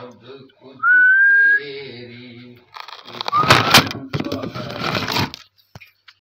quando tu queres.